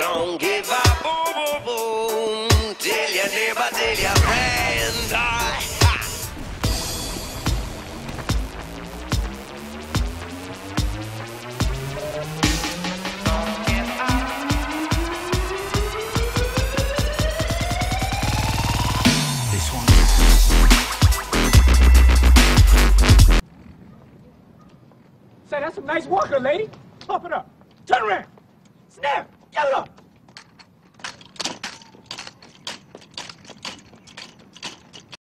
Don't give up, boom, boom, boom. till your neighbor, till your friend. die. Say, that's a nice walker, lady. Pop it up. Turn around. Snap. やめろ